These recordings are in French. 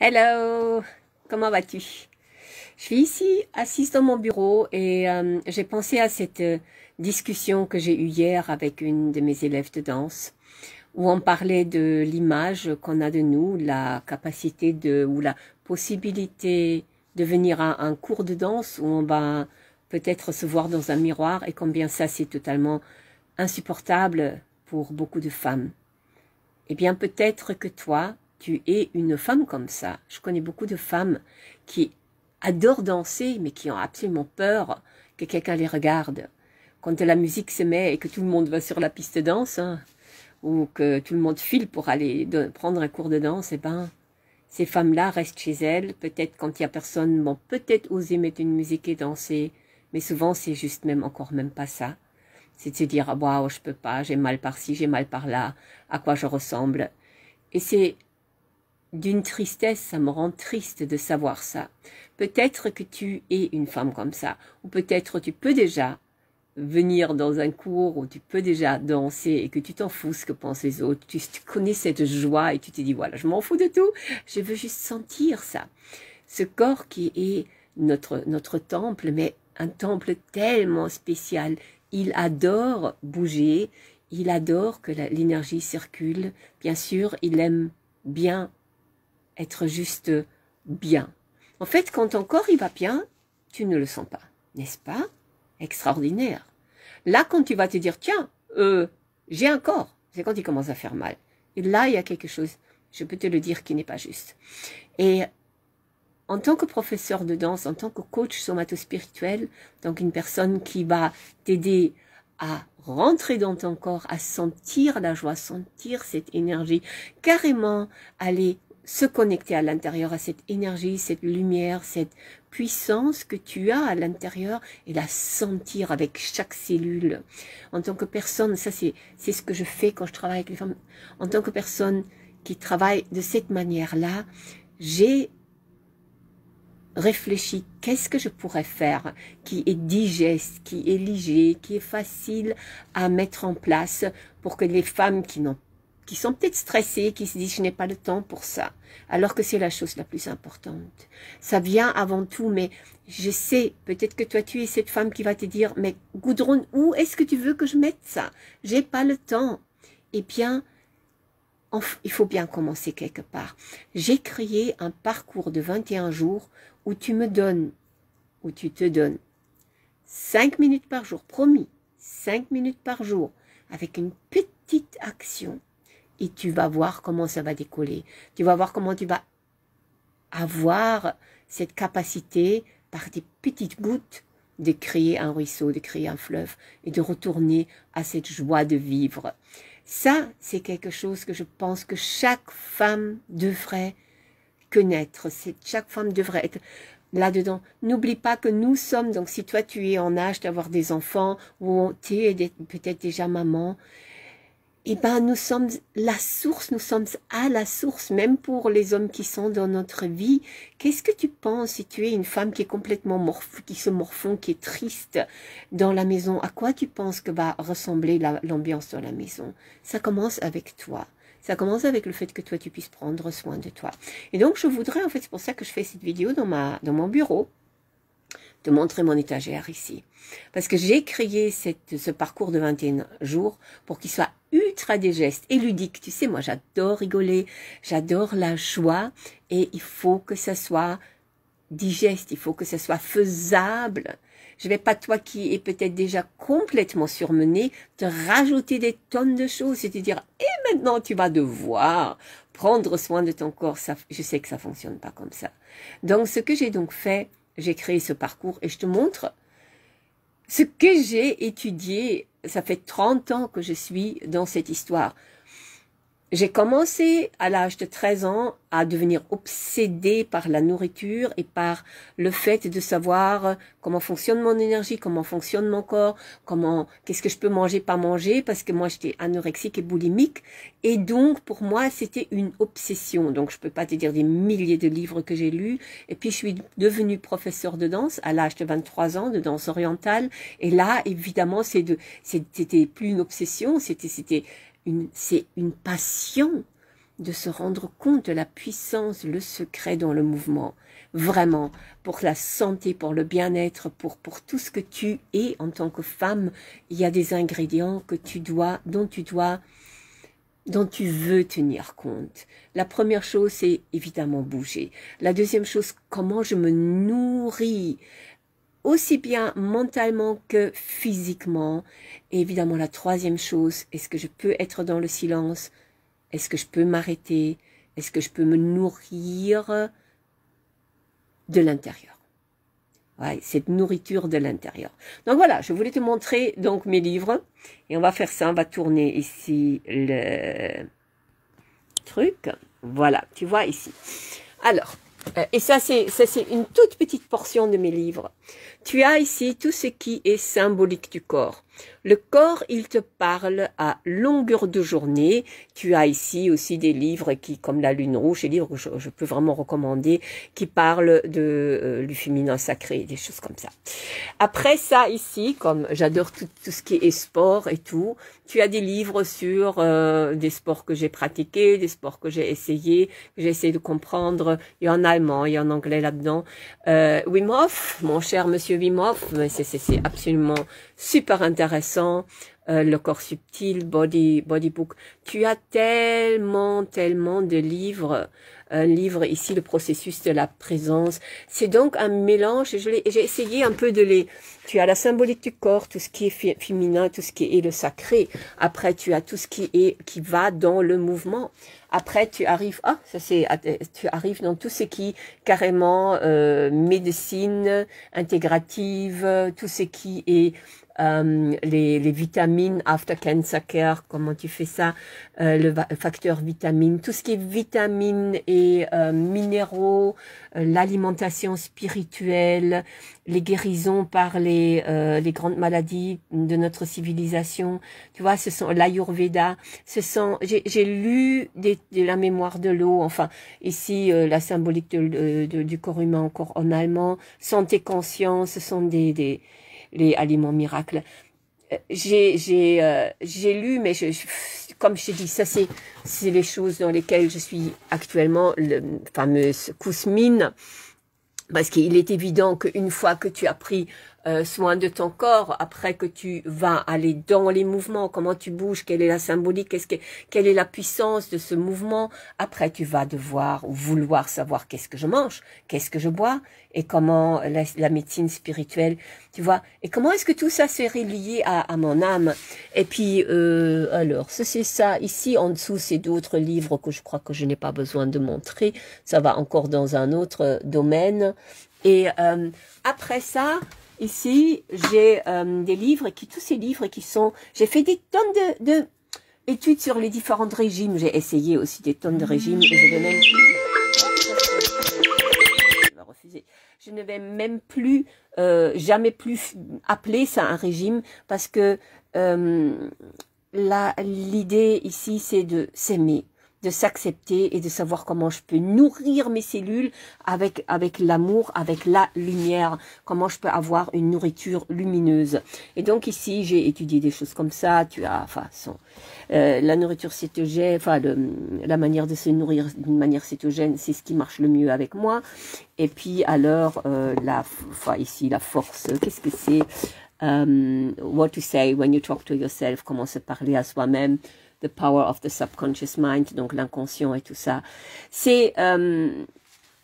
Hello, comment vas-tu? Je suis ici, assise dans mon bureau et euh, j'ai pensé à cette euh, discussion que j'ai eue hier avec une de mes élèves de danse où on parlait de l'image qu'on a de nous, la capacité de ou la possibilité de venir à un cours de danse où on va peut-être se voir dans un miroir et combien ça c'est totalement insupportable pour beaucoup de femmes. Eh bien peut-être que toi, tu es une femme comme ça. Je connais beaucoup de femmes qui adorent danser, mais qui ont absolument peur que quelqu'un les regarde. Quand la musique se met et que tout le monde va sur la piste danse, hein, ou que tout le monde file pour aller prendre un cours de danse, eh ben, ces femmes-là restent chez elles. Peut-être quand il y a personne, vont peut-être oser mettre une musique et danser, mais souvent c'est juste même encore même pas ça. C'est de se dire, waouh, je peux pas, j'ai mal par-ci, j'ai mal par-là, à quoi je ressemble. Et c'est d'une tristesse, ça me rend triste de savoir ça. Peut-être que tu es une femme comme ça, ou peut-être tu peux déjà venir dans un cours où tu peux déjà danser et que tu t'en fous ce que pensent les autres, tu, connais cette joie et tu te dis voilà, je m'en fous de tout, je veux juste sentir ça. Ce corps qui est notre, notre temple, mais un temple tellement spécial, il adore bouger, il adore que l'énergie circule, bien sûr, il aime bien être juste bien. En fait, quand ton corps il va bien, tu ne le sens pas, n'est-ce pas? Extraordinaire. Là, quand tu vas te dire, tiens, euh, j'ai un corps, c'est quand il commence à faire mal. Et là, il y a quelque chose, je peux te le dire, qui n'est pas juste. Et en tant que professeur de danse, en tant que coach somato-spirituel, donc une personne qui va t'aider à rentrer dans ton corps, à sentir la joie, sentir cette énergie, carrément aller se connecter à l'intérieur, à cette énergie, cette lumière, cette puissance que tu as à l'intérieur et la sentir avec chaque cellule. En tant que personne, ça c'est, ce que je fais quand je travaille avec les femmes. En tant que personne qui travaille de cette manière-là, j'ai réfléchi qu'est-ce que je pourrais faire qui est digeste, qui est léger, qui est facile à mettre en place pour que les femmes qui n'ont qui sont peut-être stressés, qui se disent je n'ai pas le temps pour ça, alors que c'est la chose la plus importante. Ça vient avant tout, mais je sais, peut-être que toi tu es cette femme qui va te dire, mais Goudron, où est-ce que tu veux que je mette ça? J'ai pas le temps. Eh bien, il faut bien commencer quelque part. J'ai créé un parcours de 21 jours où tu me donnes, où tu te donnes 5 minutes par jour, promis, 5 minutes par jour, avec une petite action et tu vas voir comment ça va décoller. Tu vas voir comment tu vas avoir cette capacité par des petites gouttes de créer un ruisseau, de créer un fleuve et de retourner à cette joie de vivre. Ça, c'est quelque chose que je pense que chaque femme devrait connaître. Chaque femme devrait être là-dedans. N'oublie pas que nous sommes, donc si toi tu es en âge d'avoir des enfants ou tu es peut-être déjà maman, eh ben, nous sommes la source, nous sommes à la source, même pour les hommes qui sont dans notre vie. Qu'est-ce que tu penses si tu es une femme qui est complètement morph, qui se morfond, qui est triste dans la maison? À quoi tu penses que va ressembler l'ambiance dans la maison? Ça commence avec toi. Ça commence avec le fait que toi, tu puisses prendre soin de toi. Et donc, je voudrais, en fait, c'est pour ça que je fais cette vidéo dans ma, dans mon bureau, montrer mon étagère ici. Parce que j'ai créé cette, ce parcours de 21 jours pour qu'il soit ultra digeste et ludique. Tu sais, moi j'adore rigoler, j'adore la joie et il faut que ça soit digeste, il faut que ça soit faisable. Je vais pas, toi qui es peut-être déjà complètement surmené, te rajouter des tonnes de choses et te dire, et maintenant tu vas devoir prendre soin de ton corps. Ça, je sais que ça fonctionne pas comme ça. Donc, ce que j'ai donc fait, j'ai créé ce parcours et je te montre ce que j'ai étudié. Ça fait 30 ans que je suis dans cette histoire. J'ai commencé à l'âge de 13 ans à devenir obsédée par la nourriture et par le fait de savoir comment fonctionne mon énergie, comment fonctionne mon corps, comment, qu'est-ce que je peux manger, pas manger, parce que moi j'étais anorexique et boulimique. Et donc, pour moi, c'était une obsession. Donc, je peux pas te dire des milliers de livres que j'ai lus. Et puis, je suis devenue professeur de danse à l'âge de 23 ans, de danse orientale. Et là, évidemment, c'est de, c'était plus une obsession, c'était, c'était, c'est une passion de se rendre compte de la puissance, le secret dans le mouvement. Vraiment, pour la santé, pour le bien-être, pour, pour tout ce que tu es en tant que femme, il y a des ingrédients que tu dois, dont tu dois, dont tu veux tenir compte. La première chose, c'est évidemment bouger. La deuxième chose, comment je me nourris aussi bien mentalement que physiquement. Et évidemment, la troisième chose, est-ce que je peux être dans le silence? Est-ce que je peux m'arrêter? Est-ce que je peux me nourrir de l'intérieur? Ouais, cette nourriture de l'intérieur. Donc voilà, je voulais te montrer donc mes livres et on va faire ça, on va tourner ici le truc. Voilà, tu vois ici. Alors, et ça c'est une toute petite portion de mes livres. Tu as ici tout ce qui est symbolique du corps. Le corps, il te parle à longueur de journée. Tu as ici aussi des livres qui, comme La Lune Rouge, des livres que je, peux vraiment recommander, qui parlent de euh, du féminin sacré, des choses comme ça. Après ça, ici, comme j'adore tout, ce qui est sport et tout, tu as des livres sur euh, des sports que j'ai pratiqués, des sports que j'ai essayé, que j'ai essayé de comprendre. Il y a en allemand, il y a en anglais là-dedans. Euh, Wim Hof, mon cher monsieur Wim Hof, c'est absolument super intéressant. Euh, le corps subtil, body, book. Tu as tellement, tellement de livres. Un livre ici, le processus de la présence. C'est donc un mélange. J'ai essayé un peu de les. Tu as la symbolique du corps, tout ce qui est féminin, tout ce qui est le sacré. Après, tu as tout ce qui est qui va dans le mouvement. Après, tu arrives, ah, ça c'est, tu arrives dans tout ce qui carrément euh, médecine intégrative, tout ce qui est euh, les, les, vitamines after cancer care, comment tu fais ça, euh, le, facteur vitamine, tout ce qui est vitamines et euh, minéraux, euh, l'alimentation spirituelle, les guérisons par les, euh, les grandes maladies de notre civilisation. Tu vois, ce sont l'Ayurveda. Ce sont, j'ai lu des, de la mémoire de l'eau. Enfin, ici la symbolique de, de, du corps humain encore en allemand. Santé conscience, ce sont des, des les aliments miracles. Euh, j'ai j'ai euh, lu, mais je, comme je dit, ça c'est c'est les choses dans lesquelles je suis actuellement, le fameuse Kousmine, parce qu'il est évident qu'une fois que tu as pris euh, soin de ton corps, après que tu vas aller dans les mouvements, comment tu bouges, quelle est la symbolique, qu'est-ce que, quelle est la puissance de ce mouvement, après tu vas devoir ou vouloir savoir qu'est-ce que je mange, qu'est-ce que je bois, et comment la, médecine spirituelle, tu vois, et comment est-ce que tout ça serait lié à, à mon âme? Et puis, euh, alors, c'est ça, ici en dessous, c'est d'autres livres que je crois que je n'ai pas besoin de montrer, ça va encore dans un autre domaine. Et euh, après ça, Ici, j'ai euh, des livres, qui tous ces livres qui sont... J'ai fait des tonnes de, de, études sur les différents régimes. J'ai essayé aussi des tonnes de régimes et je vais même... Je ne vais même plus, euh, jamais plus appeler ça un régime parce que euh, l'idée ici, c'est de s'aimer de s'accepter et de savoir comment je peux nourrir mes cellules avec avec l'amour, avec la lumière, comment je peux avoir une nourriture lumineuse. Et donc ici, j'ai étudié des choses comme ça. Tu as, enfin, euh, la nourriture cétogène, enfin, la manière de se nourrir d'une manière cétogène, c'est ce qui marche le mieux avec moi. Et puis alors, euh, la, enfin, ici, la force, qu'est-ce que c'est? Um, what to say when you talk to yourself, comment se parler à soi-même. The Power of the Subconscious Mind, donc l'inconscient et tout ça. C'est euh,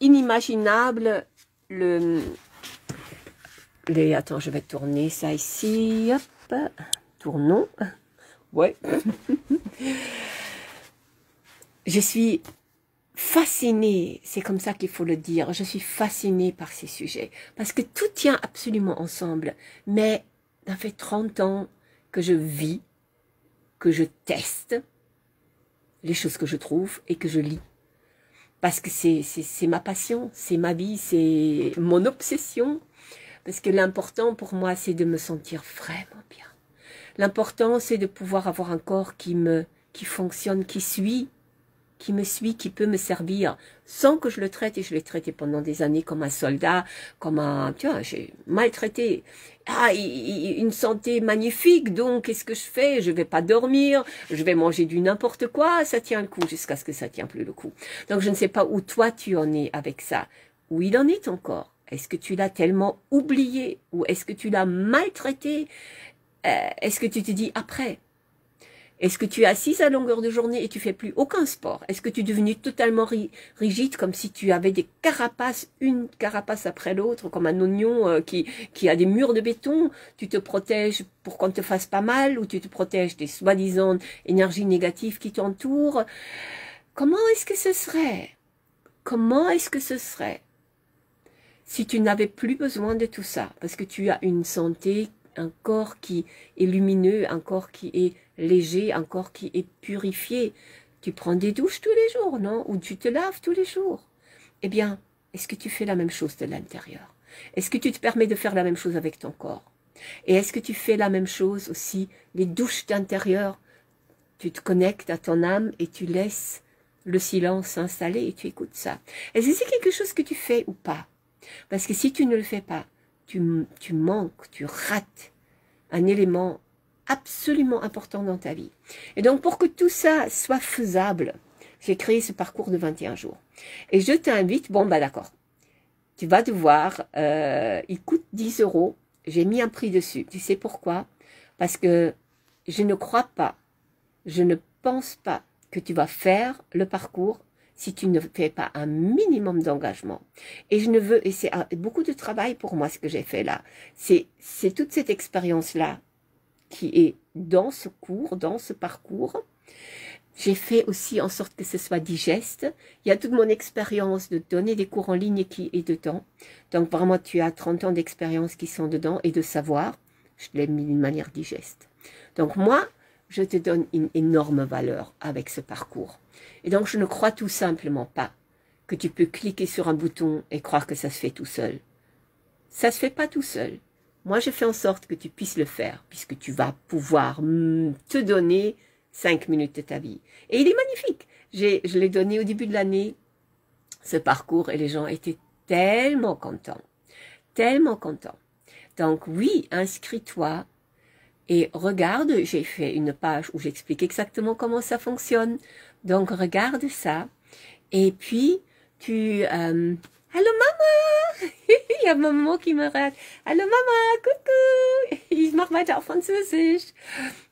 inimaginable le... Attends, je vais tourner ça ici. Hop, tournons. Ouais. je suis fascinée, c'est comme ça qu'il faut le dire, je suis fascinée par ces sujets, parce que tout tient absolument ensemble. Mais ça fait 30 ans que je vis que je teste les choses que je trouve et que je lis. Parce que c'est, ma passion, c'est ma vie, c'est mon obsession. Parce que l'important pour moi, c'est de me sentir vraiment bien. L'important, c'est de pouvoir avoir un corps qui me, qui fonctionne, qui suit qui me suit, qui peut me servir sans que je le traite. Et je l'ai traité pendant des années comme un soldat, comme un... Tu vois, j'ai maltraité. Ah, une santé magnifique, donc qu'est-ce que je fais? Je vais pas dormir, je vais manger du n'importe quoi, ça tient le coup jusqu'à ce que ça tient plus le coup. Donc je ne sais pas où toi tu en es avec ça. Où il en est encore? Est-ce que tu l'as tellement oublié? Ou est-ce que tu l'as maltraité? Euh, Est-ce que tu te dis après est-ce que tu es assise à longueur de journée et tu fais plus aucun sport? Est-ce que tu es devenu totalement rigide comme si tu avais des carapaces, une carapace après l'autre, comme un oignon euh, qui, qui a des murs de béton? Tu te protèges pour qu'on ne te fasse pas mal ou tu te protèges des soi-disant énergies négatives qui t'entourent? Comment est-ce que ce serait? Comment est-ce que ce serait? Si tu n'avais plus besoin de tout ça parce que tu as une santé un corps qui est lumineux, un corps qui est léger, un corps qui est purifié. Tu prends des douches tous les jours, non? Ou tu te laves tous les jours. Eh bien, est-ce que tu fais la même chose de l'intérieur? Est-ce que tu te permets de faire la même chose avec ton corps? Et est-ce que tu fais la même chose aussi, les douches d'intérieur? Tu te connectes à ton âme et tu laisses le silence s'installer et tu écoutes ça. Est-ce que c'est quelque chose que tu fais ou pas? Parce que si tu ne le fais pas, tu, manques, tu rates un élément absolument important dans ta vie. Et donc, pour que tout ça soit faisable, j'ai créé ce parcours de 21 jours. Et je t'invite, bon, bah d'accord, tu vas devoir, euh, il coûte 10 euros, j'ai mis un prix dessus. Tu sais pourquoi? Parce que je ne crois pas, je ne pense pas que tu vas faire le parcours si tu ne fais pas un minimum d'engagement. Et je ne veux, et c'est beaucoup de travail pour moi ce que j'ai fait là. C'est, c'est toute cette expérience-là qui est dans ce cours, dans ce parcours. J'ai fait aussi en sorte que ce soit digeste. Il y a toute mon expérience de donner des cours en ligne qui est dedans. Donc vraiment, tu as 30 ans d'expérience qui sont dedans et de savoir. Je l'ai mis d'une manière digeste. Donc moi, je te donne une énorme valeur avec ce parcours. Et donc, je ne crois tout simplement pas que tu peux cliquer sur un bouton et croire que ça se fait tout seul. Ça se fait pas tout seul. Moi, je fais en sorte que tu puisses le faire, puisque tu vas pouvoir te donner cinq minutes de ta vie. Et il est magnifique. je l'ai donné au début de l'année, ce parcours, et les gens étaient tellement contents. Tellement contents. Donc oui, inscris-toi et regarde, j'ai fait une page où j'explique exactement comment ça fonctionne. Donc regarde ça. Et puis tu... Euh, Allô maman Il y a maman qui me regarde. Allô maman, coucou Ich mache weiter auf Französisch.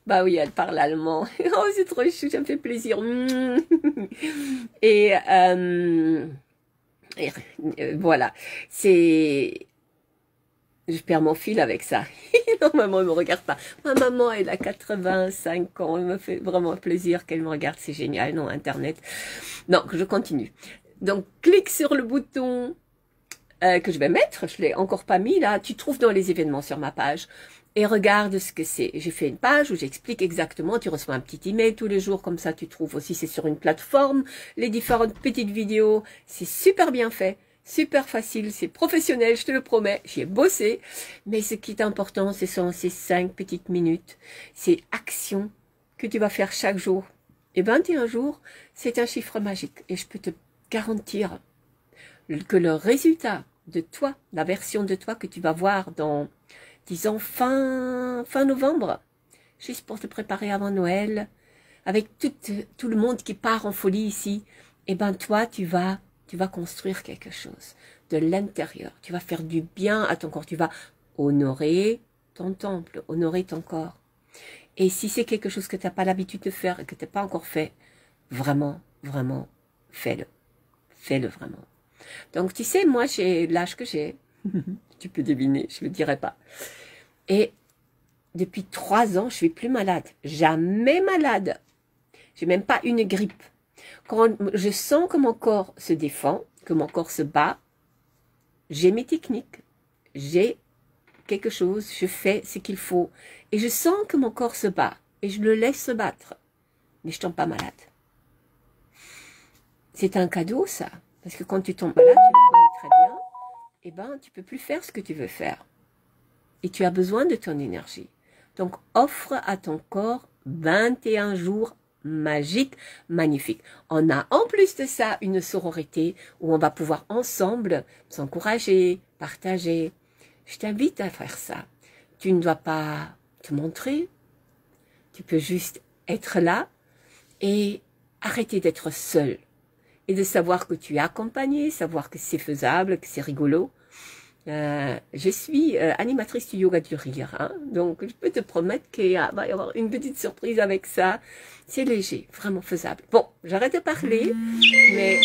Bah oui, elle parle allemand. Oh, c'est trop chou, ça me fait plaisir. et, euh, euh, voilà, c'est je perds mon fil avec ça. non, maman, elle me regarde pas. Ma maman, elle a 85 ans. Elle me fait vraiment plaisir qu'elle me regarde. C'est génial. Non, Internet. Non, je continue. Donc, clique sur le bouton euh, que je vais mettre. Je l'ai encore pas mis là. Tu trouves dans les événements sur ma page. Et regarde ce que c'est. J'ai fait une page où j'explique exactement. Tu reçois un petit email tous les jours. Comme ça, tu trouves aussi. C'est sur une plateforme. Les différentes petites vidéos. C'est super bien fait super facile, c'est professionnel, je te le promets, j'y ai bossé, mais ce qui est important, ce sont ces cinq petites minutes, ces actions que tu vas faire chaque jour. Et 21 jours, c'est un chiffre magique, et je peux te garantir que le résultat de toi, la version de toi que tu vas voir dans, disons, fin, novembre, juste pour te préparer avant Noël, avec tout, tout le monde qui part en folie ici, eh ben toi, tu vas tu vas construire quelque chose de l'intérieur. Tu vas faire du bien à ton corps. Tu vas honorer ton temple, honorer ton corps. Et si c'est quelque chose que tu n'as pas l'habitude de faire et que tu n'as pas encore fait, vraiment, vraiment, fais-le. Fais-le vraiment. Donc, tu sais, moi, j'ai l'âge que j'ai. tu peux deviner, je ne le dirai pas. Et depuis trois ans, je suis plus malade. Jamais malade. J'ai même pas une grippe. Quand je sens que mon corps se défend, que mon corps se bat, j'ai mes techniques, j'ai quelque chose, je fais ce qu'il faut, et je sens que mon corps se bat, et je le laisse se battre, mais je tombe pas malade. C'est un cadeau, ça, parce que quand tu tombes malade, tu le connais très bien, eh ben, tu peux plus faire ce que tu veux faire. Et tu as besoin de ton énergie. Donc, offre à ton corps 21 jours magique, magnifique. On a en plus de ça une sororité où on va pouvoir ensemble s'encourager, partager. Je t'invite à faire ça. Tu ne dois pas te montrer, tu peux juste être là et arrêter d'être seul et de savoir que tu es accompagné, savoir que c'est faisable, que c'est rigolo. Euh, je suis euh, animatrice du yoga du rire, hein, donc je peux te promettre qu'il va y avoir une petite surprise avec ça. C'est léger, vraiment faisable. Bon, j'arrête de parler, mais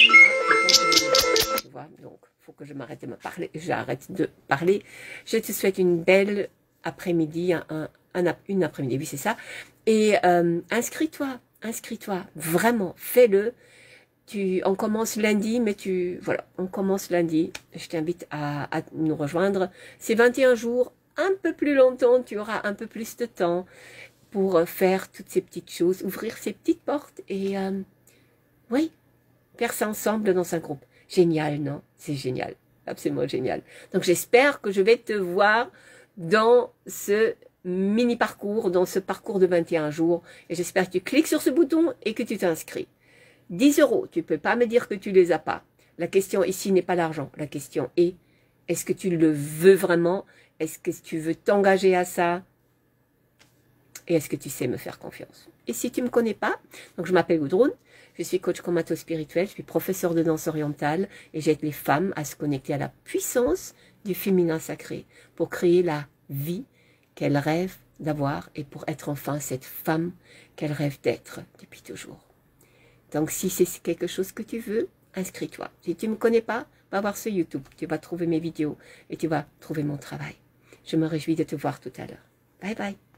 tu vois, donc faut que je m'arrête de parler. J'arrête de parler. Je te souhaite une belle après-midi, un, une après-midi, oui c'est ça. Et euh, inscris-toi, inscris-toi, vraiment, fais-le. On commence lundi, mais tu, voilà, on commence lundi. Je t'invite à, nous rejoindre. C'est 21 jours, un peu plus longtemps, tu auras un peu plus de temps pour faire toutes ces petites choses, ouvrir ces petites portes et, euh, oui, faire ça ensemble dans un groupe. Génial, non? C'est génial, absolument génial. Donc j'espère que je vais te voir dans ce mini parcours, dans ce parcours de 21 jours. Et j'espère que tu cliques sur ce bouton et que tu t'inscris. 10 euros, tu peux pas me dire que tu les as pas. La question ici n'est pas l'argent. La question est, est-ce que tu le veux vraiment? Est-ce que tu veux t'engager à ça? Et est-ce que tu sais me faire confiance? Et si tu me connais pas, je m'appelle Gudrun, je suis coach comato spirituel, je suis professeur de danse orientale et j'aide les femmes à se connecter à la puissance du féminin sacré pour créer la vie qu'elles rêvent d'avoir et pour être enfin cette femme qu'elles rêvent d'être depuis toujours. Donc si c'est quelque chose que tu veux, inscris-toi. Si tu ne me connais pas, va voir ce YouTube. Tu vas trouver mes vidéos et tu vas trouver mon travail. Je me réjouis de te voir tout à l'heure. Bye bye.